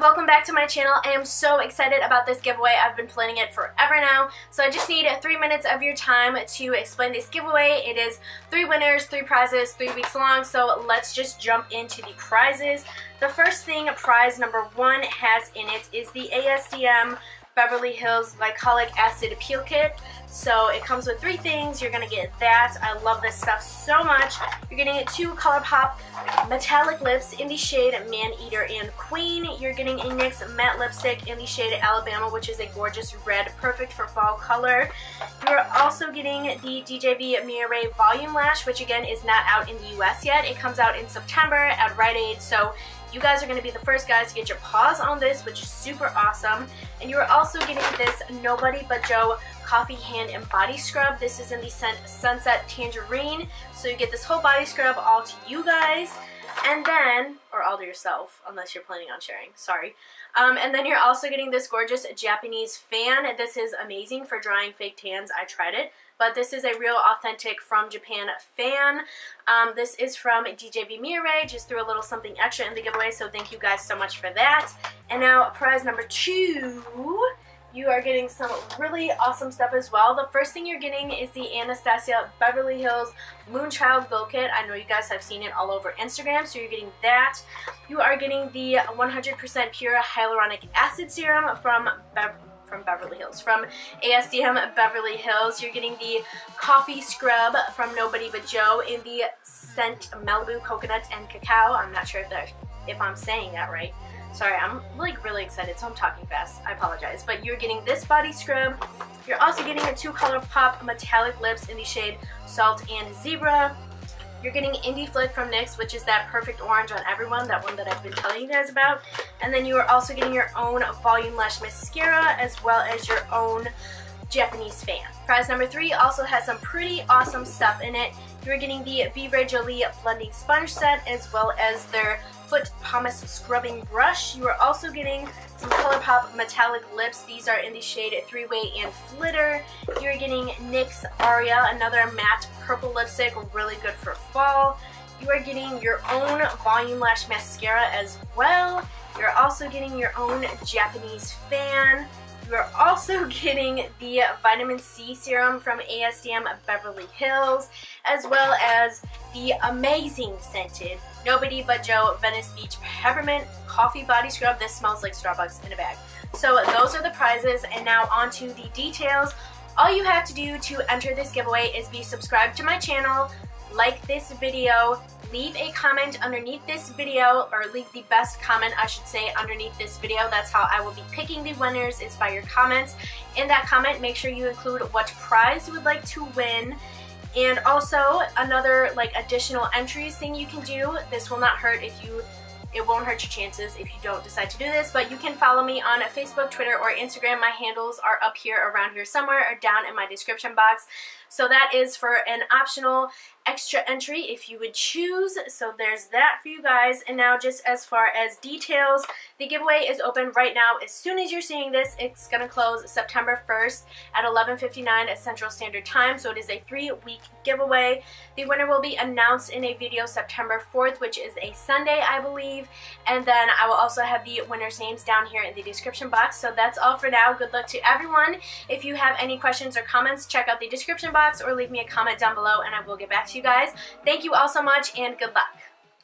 welcome back to my channel. I am so excited about this giveaway. I've been planning it forever now. So I just need three minutes of your time to explain this giveaway. It is three winners, three prizes, three weeks long. So let's just jump into the prizes. The first thing, prize number one, has in it is the ASDM Beverly Hills Glycolic Acid Peel Kit. So it comes with three things. You're to get that. I love this stuff so much. You're getting two ColourPop metallic lips in the shade Man Eater and Queen. You're getting a NYX matte lipstick in the shade Alabama, which is a gorgeous red, perfect for fall color. You're also getting the DJV Mia Ray Volume Lash, which again is not out in the US yet. It comes out in September at Rite Aid, so you guys are going to be the first guys to get your paws on this, which is super awesome. And you are also getting this Nobody But Joe Coffee Hand and Body Scrub. This is in the scent Sunset Tangerine. So you get this whole body scrub all to you guys. And then, or all to yourself, unless you're planning on sharing, sorry. Um, and then you're also getting this gorgeous Japanese fan. This is amazing for drying fake tans. I tried it but this is a real authentic from Japan fan. Um, this is from DJV Mia Ray, just threw a little something extra in the giveaway, so thank you guys so much for that. And now prize number two, you are getting some really awesome stuff as well. The first thing you're getting is the Anastasia Beverly Hills Moonchild Glow Kit. I know you guys have seen it all over Instagram, so you're getting that. You are getting the 100% pure hyaluronic acid serum from Beverly from Beverly Hills. From ASDM Beverly Hills, you're getting the coffee scrub from Nobody But Joe in the scent Malibu Coconut and Cacao. I'm not sure if, if I'm saying that right. Sorry, I'm like really excited, so I'm talking fast. I apologize. But you're getting this body scrub. You're also getting a two-color pop metallic lips in the shade Salt and Zebra. You're getting Indie Flick from NYX, which is that perfect orange on everyone, that one that I've been telling you guys about. And then you are also getting your own Volume Lash Mascara, as well as your own Japanese fan. Prize number three also has some pretty awesome stuff in it. You're getting the Vivre Jolie Blending Sponge Set, as well as their Foot Pumice Scrubbing Brush. You are also getting some ColourPop Metallic Lips. These are in the shade Three Way and Flitter. You're getting NYX Aria, another matte purple lipstick, really good for fall. You are getting your own Volume Lash Mascara as well. You're also getting your own Japanese fan. You're also getting the vitamin C serum from ASDM Beverly Hills, as well as the amazing scented Nobody But Joe Venice Beach Peppermint Coffee Body Scrub. This smells like Starbucks in a bag. So those are the prizes, and now on to the details. All you have to do to enter this giveaway is be subscribed to my channel, like this video, leave a comment underneath this video, or leave the best comment, I should say, underneath this video. That's how I will be picking the winners, is by your comments. In that comment, make sure you include what prize you would like to win. And also, another like additional entries thing you can do, this will not hurt if you it won't hurt your chances if you don't decide to do this, but you can follow me on Facebook, Twitter, or Instagram. My handles are up here, around here somewhere, or down in my description box. So that is for an optional extra entry if you would choose. So there's that for you guys. And now just as far as details, the giveaway is open right now. As soon as you're seeing this, it's going to close September 1st at 11.59 at Central Standard Time. So it is a three-week giveaway. The winner will be announced in a video September 4th, which is a Sunday, I believe. And then I will also have the winner's names down here in the description box. So that's all for now. Good luck to everyone. If you have any questions or comments, check out the description box or leave me a comment down below and I will get back to you guys. Thank you all so much and good luck.